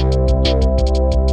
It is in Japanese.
うん。